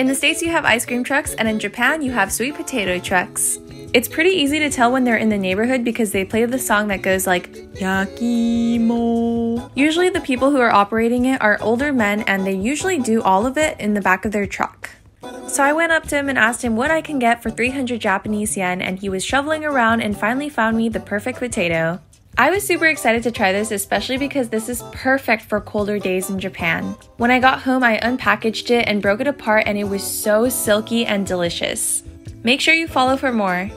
In the States, you have ice cream trucks, and in Japan, you have sweet potato trucks. It's pretty easy to tell when they're in the neighborhood because they play the song that goes like Yakimo. Usually, the people who are operating it are older men, and they usually do all of it in the back of their truck. So I went up to him and asked him what I can get for 300 Japanese yen, and he was shoveling around and finally found me the perfect potato. I was super excited to try this, especially because this is perfect for colder days in Japan. When I got home, I unpackaged it and broke it apart, and it was so silky and delicious. Make sure you follow for more.